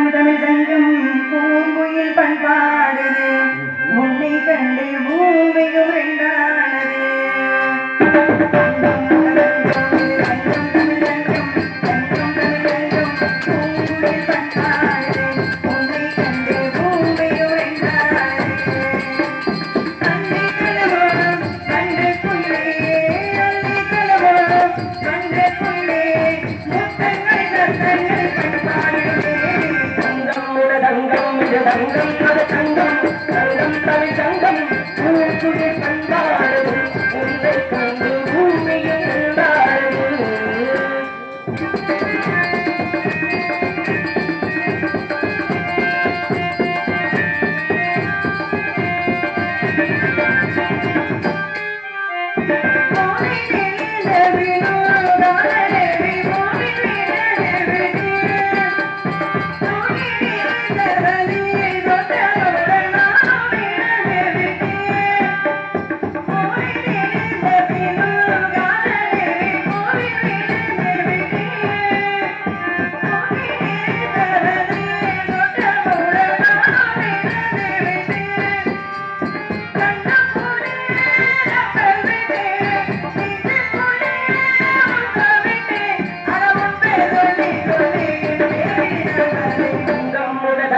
சங்கம் தமிழ் சங்கம் பூங்குயில் பண்பாடுது. முன்னை கண்டு பூமியும் ரெண்டானது. சங்கம் தமிழ் சங்கம் தமிழ் சங்கம் பூங்குயில் பண்பாடு தங்கம் அது தங்கம் தங்கம் தனி தங்கம் பூக்குடி கண்டாரது உன்னை கண்டு பூமியில் கண்டாரது வினோதாரே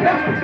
Yeah.